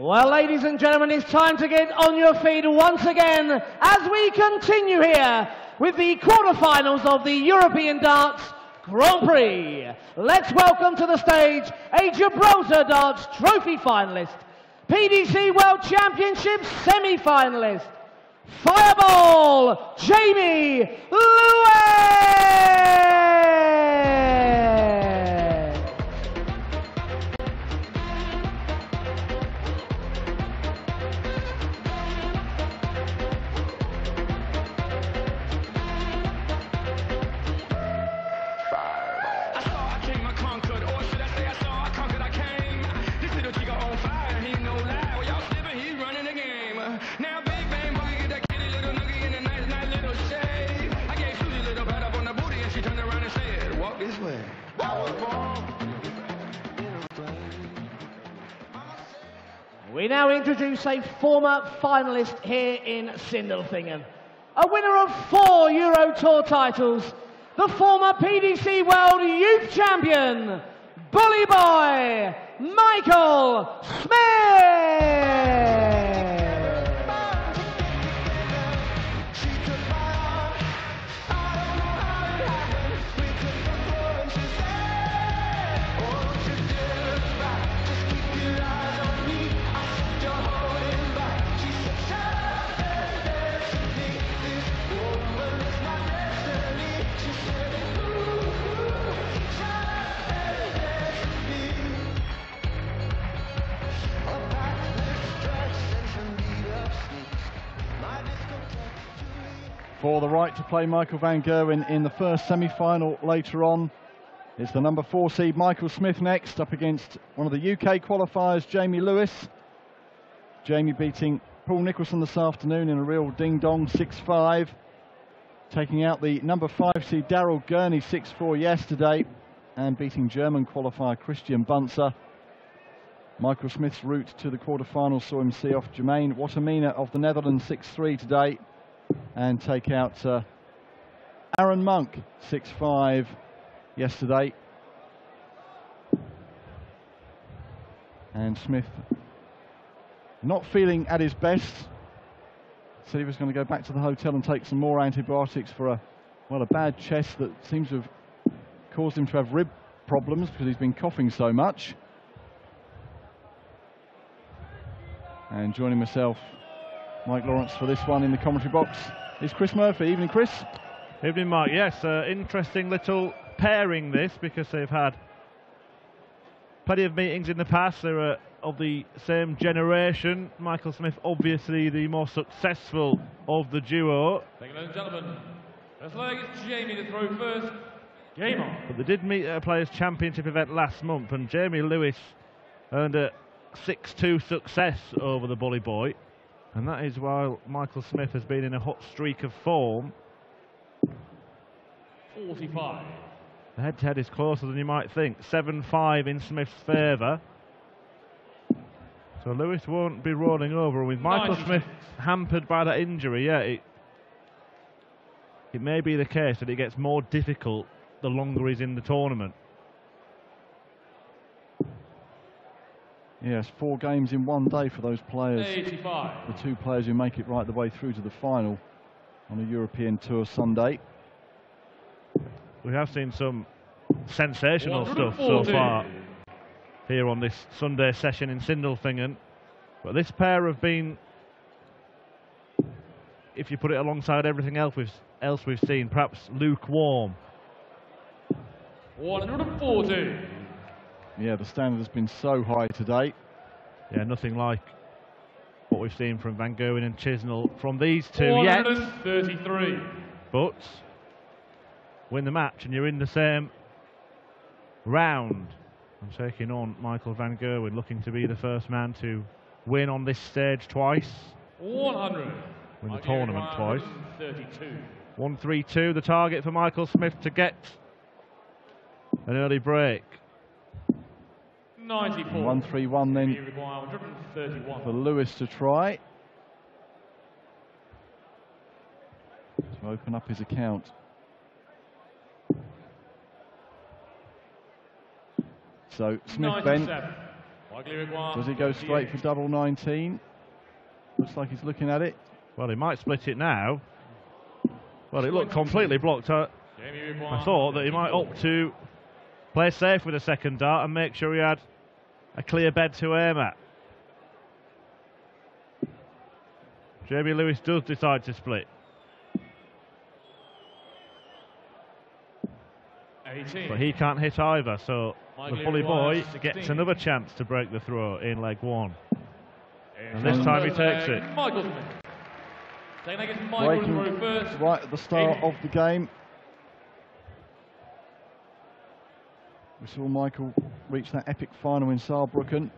Well, ladies and gentlemen, it's time to get on your feet once again as we continue here with the quarterfinals of the European Darts Grand Prix. Let's welcome to the stage a Gibraltar Darts Trophy finalist, PDC World Championship semi-finalist, Fireball Jamie Lewis! We now introduce a former finalist here in Sindelfingen. A winner of four Euro Tour titles, the former PDC World Youth Champion, Bully Boy, Michael Smith! Right to play Michael Van Gerwen in the first semi-final later on. It's the number four seed Michael Smith next up against one of the UK qualifiers, Jamie Lewis. Jamie beating Paul Nicholson this afternoon in a real ding-dong 6-5. Taking out the number five seed Daryl Gurney 6-4 yesterday and beating German qualifier Christian Bunse. Michael Smith's route to the quarterfinals saw him see off Jermaine Wattimena of the Netherlands 6-3 today and take out uh, Aaron Monk 6-5 yesterday. And Smith not feeling at his best. Said he was going to go back to the hotel and take some more antibiotics for a well a bad chest that seems to have caused him to have rib problems because he's been coughing so much. And joining myself, Mike Lawrence for this one in the commentary box is Chris Murphy. Evening, Chris. Evening, Mark. Yes, uh, interesting little pairing this because they've had plenty of meetings in the past. They were of the same generation. Michael Smith, obviously the more successful of the duo, Thank you, ladies and gentlemen. First leg is Jamie to throw first. Game on. but they did meet at a Players' Championship event last month, and Jamie Lewis earned a 6-2 success over the Bully Boy, and that is while Michael Smith has been in a hot streak of form. 45. The head-to-head is closer than you might think. 7-5 in Smith's favour. So Lewis won't be rolling over. With Michael 96. Smith hampered by that injury, yeah, it, it may be the case that it gets more difficult the longer he's in the tournament. Yes, four games in one day for those players. 85. The two players who make it right the way through to the final on a European Tour Sunday. We have seen some sensational stuff so far here on this Sunday session in Sindelfingen. But this pair have been, if you put it alongside everything else we've, else we've seen, perhaps lukewarm. 140. Yeah, the standard has been so high today. Yeah, nothing like what we've seen from Van Gerwen and Chisnell from these two yet. 133. But win the match and you're in the same round. I'm taking on Michael Van Gerwen, looking to be the first man to win on this stage twice. 100. Win the I'll tournament you twice. 132. 1-3-2, the target for Michael Smith to get an early break. 94. 1 3 1 then for Lewis to try to open up his account. So Smith then 97. Michael Iguan, Does he go straight for double 19? Looks like he's looking at it. Well, he might split it now. Well, it looked completely blocked. Uh, I, I thought that he might opt to play safe with a second dart and make sure he had a clear bed to aim at. Jamie Lewis does decide to split. 18. But he can't hit either, so the Michael bully boy Iguan, gets another chance to break the throw in leg one. And this time he takes it. Michael Smith. Taking against Michael Breaking first. right at the start Jamie. of the game. We saw Michael reach that epic final in Saarbrücken,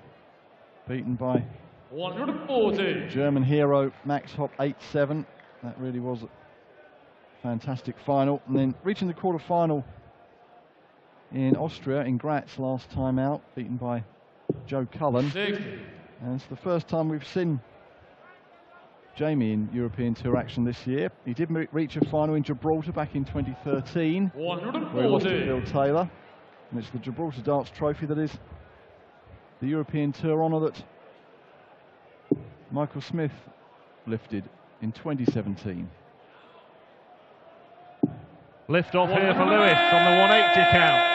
beaten by 140. German hero Max Hopp 8-7. That really was a fantastic final. And then reaching the quarter final in Austria, in Graz last time out, beaten by Joe Cullen. 60. And it's the first time we've seen Jamie in European Tour action this year. He did re- reach a final in Gibraltar back in 2013, where he lost to Phil Taylor. And it's the Gibraltar Darts Trophy that is the European Tour honour that Michael Smith lifted in 2017. Lift off here for Lewis on the 180 count.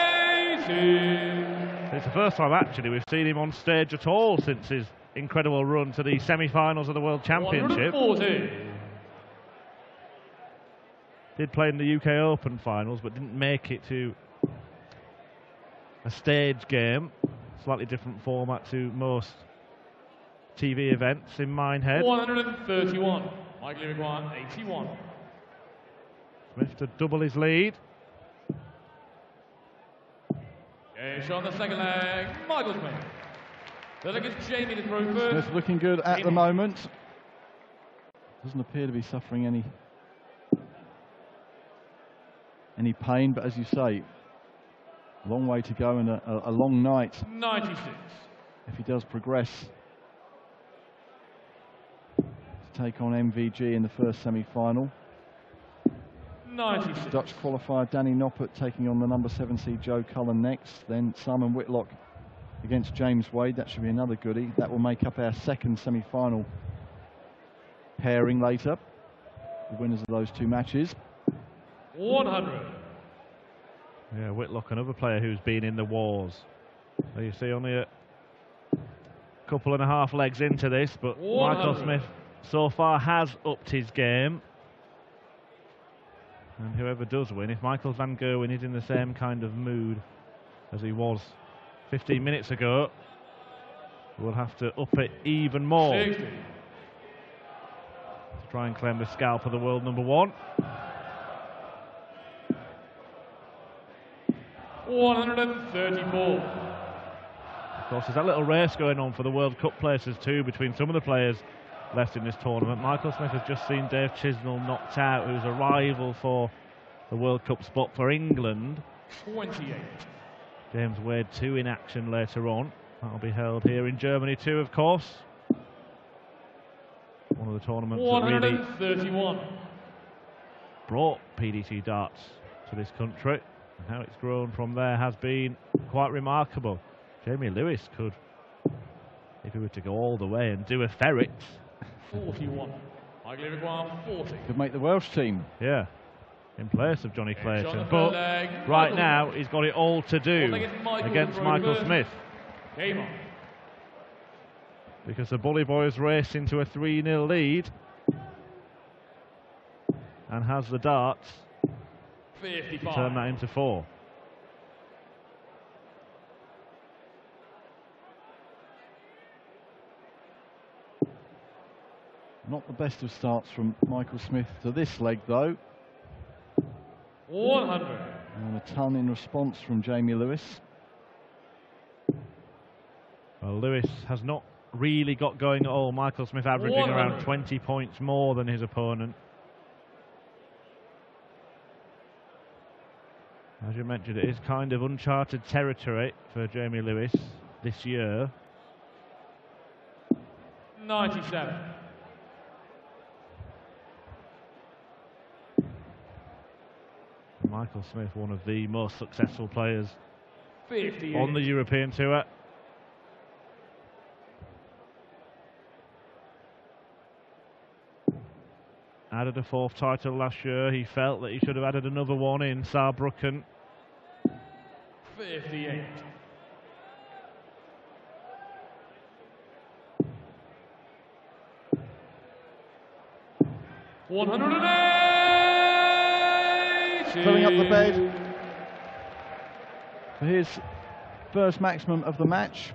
It's the first time actually we've seen him on stage at all since his incredible run to the semi-finals of the World Championship. 140. Did play in the UK Open finals, but didn't make it to a stage game. Slightly different format to most TV events in Minehead. 131. Michael Iguan, 81. Smith to double his lead. Game shot on the second leg. Michael Smith. Then against Jamie to throw first. Smith looking good at the moment. Doesn't appear to be suffering any any pain, but as you say, a long way to go and a, a, long night 96. if he does progress to take on MVG in the first semi-final. 96. Dutch qualifier Danny Noppert taking on the number seven seed Joe Cullen next. Then Simon Whitlock against James Wade. That should be another goodie. That will make up our second semi-final pairing later. The winners of those two matches. 100. Yeah, Whitlock, another player who's been in the wars. So you see only a couple and a half legs into this, but Michael Smith so far has upped his game. And whoever does win, if Michael Van Gerwen is in the same kind of mood as he was 15 minutes ago, we'll have to up it even more to try and claim the scalp of the world number one. 134. Of course, there's that little race going on for the World Cup places too between some of the players left in this tournament. Michael Smith has just seen Dave Chisnell knocked out, who's a rival for the World Cup spot for England. 28. James Wade too in action later on. That'll be held here in Germany too, of course. One of the tournaments that really brought PDC darts to this country. And how it's grown from there has been quite remarkable. Jamie Lewis could, if he were to go all the way and do a ferret, 41. Michael Iguan, 40. Could make the Welsh team. yeah, in place of Johnny Game shot on Clayton. But leg. right Michael now, he's got it all to do against Michael against Michael first. Smith Game on. because the Bully Boys race into a 3 0 lead and has the darts to 55. turn that into four. Not the best of starts from Michael Smith to this leg though. 100. And a ton in response from Jamie Lewis. Well, Lewis has not really got going at all. Michael Smith averaging around 20 points more than his opponent. as you mentioned, it is kind of uncharted territory for Jamie Lewis this year. 97. Michael Smith, one of the most successful players 58. on the European Tour. Added a fourth title last year. He felt that he should have added another one in Saarbrücken 58. One hundred and eighty. Filling up the bed for his first maximum of the match.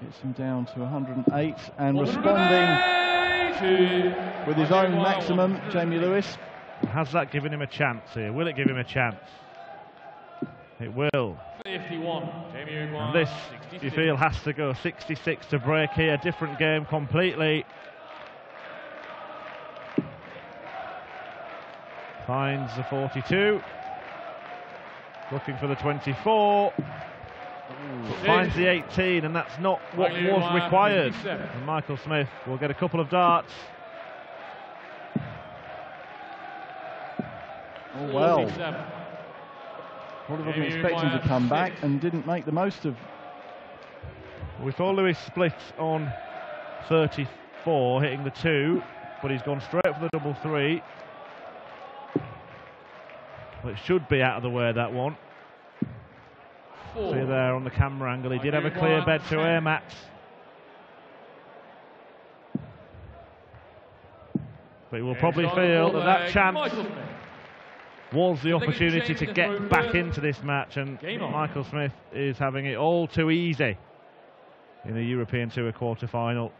Gets him down to 108 and responding with his own maximum, Jamie Lewis. Has that given him a chance here? Will it give him a chance? It will. 51. And this, you 66. feel, has to go 66 to break here. A different game completely. Finds the 42. Looking for the 24. But finds the 18, and that's not what was required. And Michael Smith will get a couple of darts. Oh well, 47. would um, have been expecting to come back and didn't make the most of We saw Lewis split on 34, hitting the two, but he's gone straight for the double three. Well, it should be out of the way, that one. Four. See there on the camera angle, he did have a clear bed to air mats. But he will probably feel that that chance. Was the opportunity to get back into this match, and. Michael Smith is having it all too easy in the European Tour quarter final.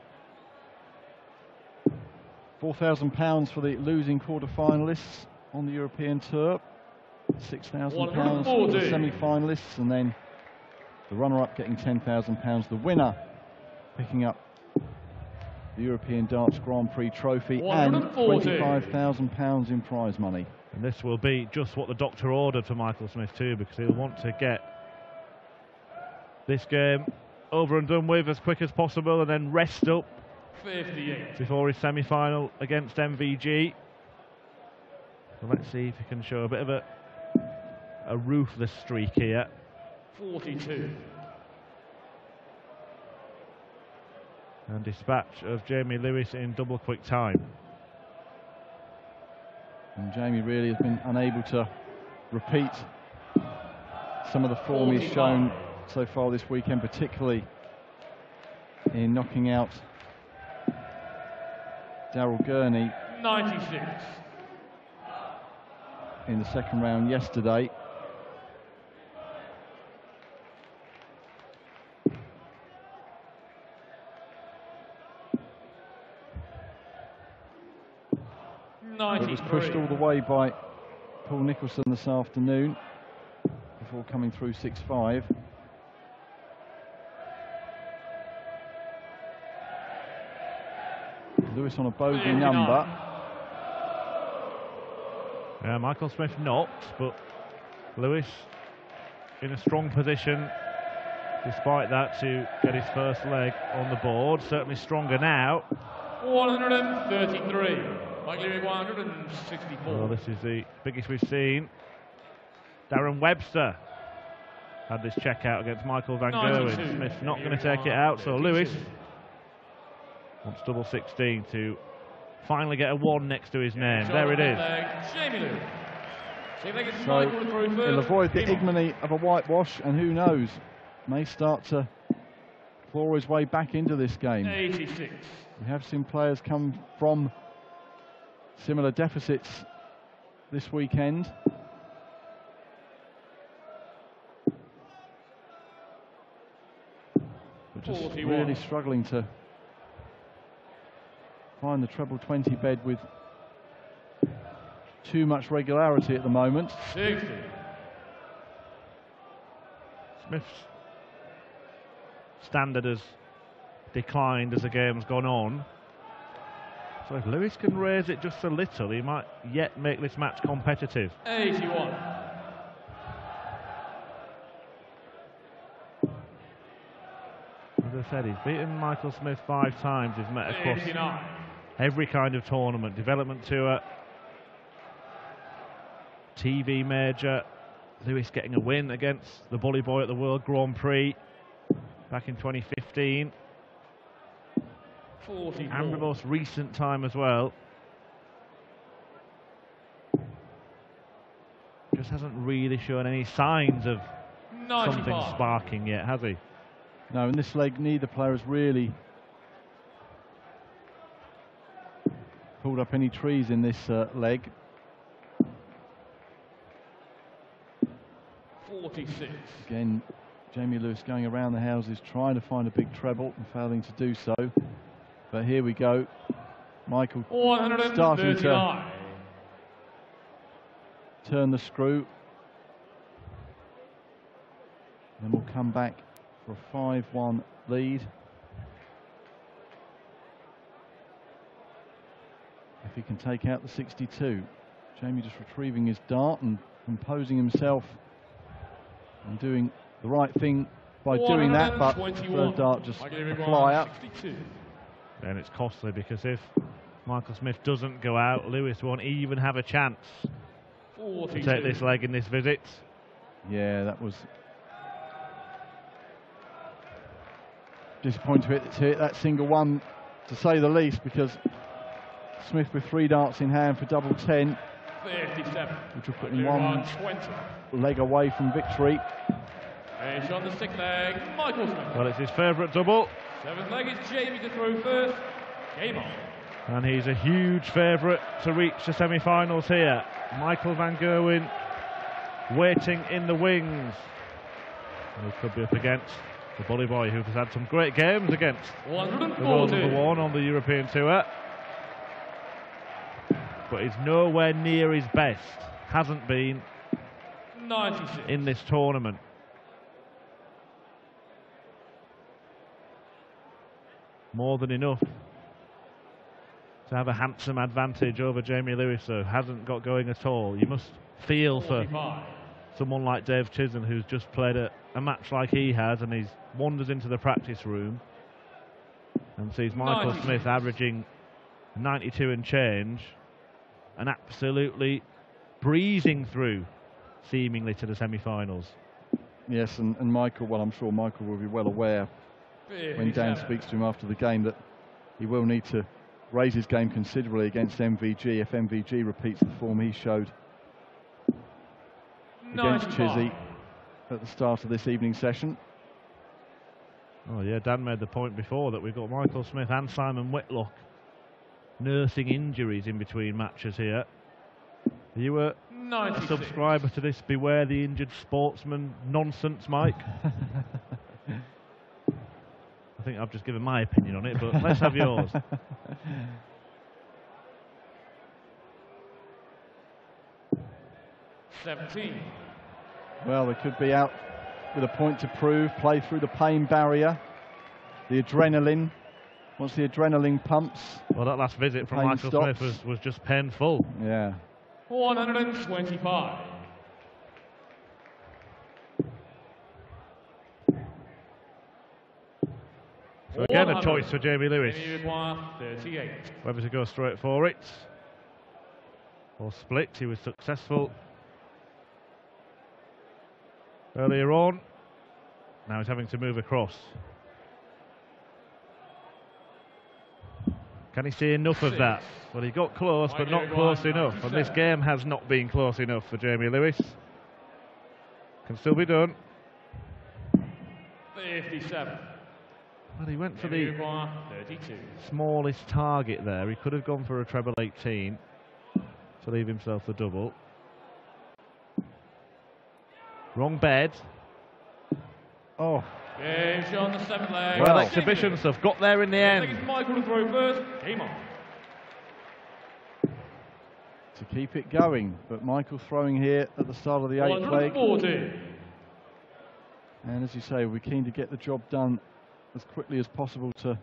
£4,000 for the losing quarter-finalists on the European Tour, £6,000 for the semi-finalists, and then the runner-up getting £10,000. The winner picking up the European Darts Grand Prix trophy and £25,000 in prize money. And this will be just what the doctor ordered for Michael Smith too, because he'll want to get this game over and done with as quick as possible, and then rest up 58. before his semi-final against MVG. So let's see if he can show a bit of a a ruthless streak here. 42. And dispatch of Jamie Lewis in double quick time. And Jamie really has been unable to repeat some of the form he's shown so far this weekend, particularly in knocking out Daryl Gurney 96. in the second round yesterday. It was pushed all the way by Paul Nicholson this afternoon before coming through 6-5. Lewis on a bogey 59. number. Yeah, Michael Smith knocked, but Lewis in a strong position despite that to get his first leg on the board. Certainly stronger now. 133. Michael Leary 164. Well, this is the biggest we've seen. Darren Webster had this check out against Michael Van 92. Gerwen. Smith not going to take it out, so Lewis wants double 16 to finally get a one next to his name. There it is. See if they can So Michael through he'll avoid the ignominy of a whitewash, and who knows, may start to claw his way back into this game. 86. We have seen players come from similar deficits this weekend. But just 41. really struggling to find the treble 20 bed with too much regularity at the moment. 60. Smith's standard has declined as the game's gone on. So if Lewis can raise it just a little, he might yet make this match competitive. 81. As I said, he's beaten Michael Smith five times. He's met across 89. every kind of tournament, development tour, TV major. Lewis getting a win against the Bully Boy at the World Grand Prix back in 2015. 44. and the most recent time as well. Just hasn't really shown any signs of something 95. sparking yet, has he? No, in this leg, neither player has really pulled up any trees in this uh, leg. 46. Again, Jamie Lewis going around the houses trying to find a big treble and failing to do so. But here we go. Michael starting to turn the screw. Then we'll come back for a 5-1 lead. If he can take out the 62. Jamie just retrieving his dart and composing himself and doing the right thing by doing that, but 121. third dart just I give it fly up. 62. And it's costly because if Michael Smith doesn't go out, Lewis won't even have a chance to 42. take this leg in this visit. Yeah, that was disappointing to hit, that single one, to say the least, because Smith with three darts in hand for double ten, 57. which will I put him one 20. leg away from victory. Finish on the sixth leg, Michael Smith. Well, it's his favourite double, Seventh leg is Jamie to throw first. Game on. and he's a huge favourite to reach the semi-finals here. Michael Van Gerwen waiting in the wings. And he could be up against the bully boy who has had some great games against the world number one on the European tour. But he's nowhere near his best. Hasn't been 96. in this tournament. More than enough to have a handsome advantage over Jamie Lewis, though. Hasn't got going at all. You must feel for 45. someone like Dave Chisnell who's just played a, a match like he has and he wanders into the practice room and sees Michael 96. Smith averaging 92 and change and absolutely breezing through seemingly to the semi-finals. Yes, and, and Michael, well, I'm sure Michael will be well aware when Dan speaks to him after the game that he will need to raise his game considerably against MVG if MVG repeats the form he showed against Chizzy at the start of this evening session. Oh yeah, Dan made the point before that we've got Michael Smith and Simon Whitlock nursing injuries in between matches here. Are you a, a 96. subscriber to this Beware the Injured Sportsman nonsense, Mike? I think I've just given my opinion on it, but let's have yours. 17. Well, they could be out with a point to prove, play through the pain barrier, the adrenaline. Once the adrenaline pumps, Well, that last visit from Pain Michael stops. Smith was, was just painful. yeah. 125. So again, a choice for Jamie Lewis. Jamie Dubois, 38. Whether to go straight for it or split. He was successful earlier on. Now he's having to move across. Can he see enough of that? Well, he got close, but not close enough. And this game has not been close enough for Jamie Lewis. Can still be done. 57. Well, he went for the smallest target there. He could have gone for a treble 18 to leave himself the double. Wrong bed. Oh, Game on the seventh leg. Well, Well. exhibition stuff. Got there in the I end. it's Michael to throw first. Game on. to keep it going. But Michael throwing here at the start of the eighth leg. And as you say, we're keen to get the job done as quickly as possible to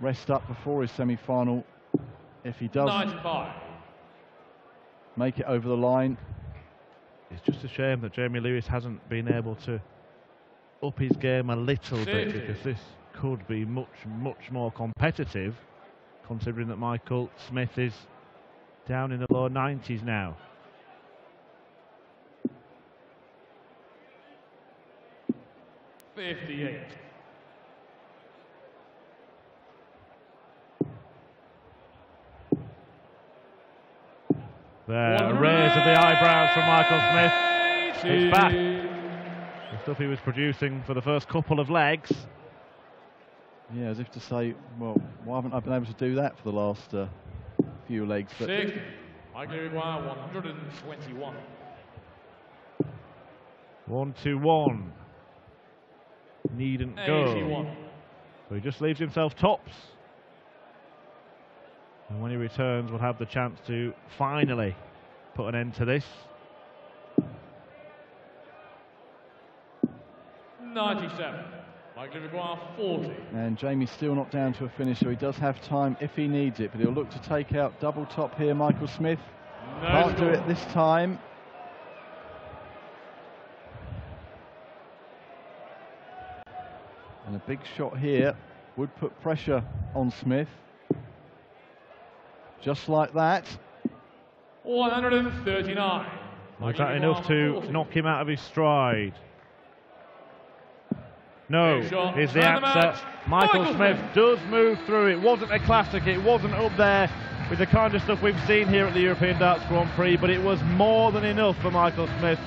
rest up before his semi-final. If he does 95. make it over the line, It's just a shame that Jamie Lewis hasn't been able to up his game a little bit because this could be much, much more competitive considering that Michael Smith is down in the low 90s now. 58. The raise of the eyebrows from Michael Smith. He's back. The stuff he was producing for the first couple of legs. Yeah, as if to say, well, why haven't I been able to do that for the last uh, few legs? But Six. Michael Maguire, 121. 1 2 1. Needn't go. So he just leaves himself tops. And when he returns, we'll have the chance to finally put an end to this. 97. Michael Require 40. And Jamie's still not down to a finish, so he does have time if he needs it. But he'll look to take out double top here, Michael Smith. No Can't do it this time. And a big shot here would put pressure on Smith. Just like that. 139. Was that enough to 40. knock him out of his stride? No, is the Man of the answer. Michael, Michael Smith Smith. does move through. It wasn't a classic, it wasn't up there with the kind of stuff we've seen here at the European Darts Grand Prix, but it was more than enough for Michael Smith,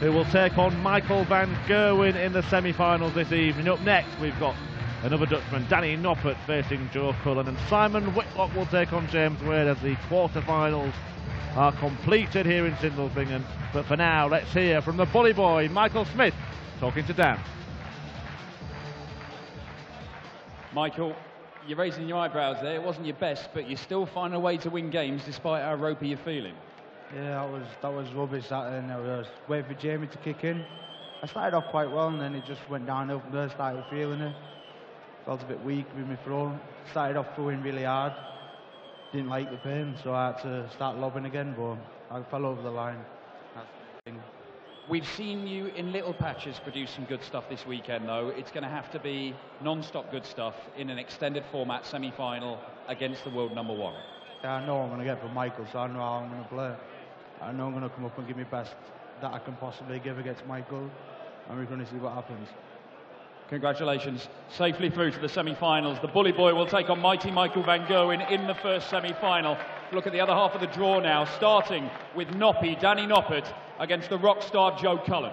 who will take on Michael van Gerwen in the semi finals this evening. Up next, we've got another Dutchman, Danny Noppert, facing Joe Cullen, and Simon Whitlock will take on James Wade as the quarter-finals are completed here in Sindelfingen. But for now, let's hear from the bully boy, Michael Smith, talking to Dan. Michael, you're raising your eyebrows there. It wasn't your best, but you still find a way to win games despite how ropey you're feeling. Yeah, that was that was rubbish Saturday, and I was waiting for Jamie to kick in. I started off quite well, and then it just went downhill from there. Started feeling it. Felt a bit weak with my throw. Started off throwing really hard. Didn't like the pain, so I had to start lobbing again, but I fell over the line. That's the thing. We've seen you in little patches produce some good stuff this weekend, though. It's going to have to be non-stop good stuff in an extended format semi-final against the world number one. Yeah, I know I'm going to get from Michael, so I know how I'm going to play. I know I'm going to come up and give my best that I can possibly give against Michael, and we're going to see what happens. Congratulations. Safely through to the semi-finals. The Bully Boy will take on mighty Michael Van Gerwen in the first semi-final. Look at the other half of the draw now, starting with Noppy, Danny Noppert, against the rock star Joe Cullen.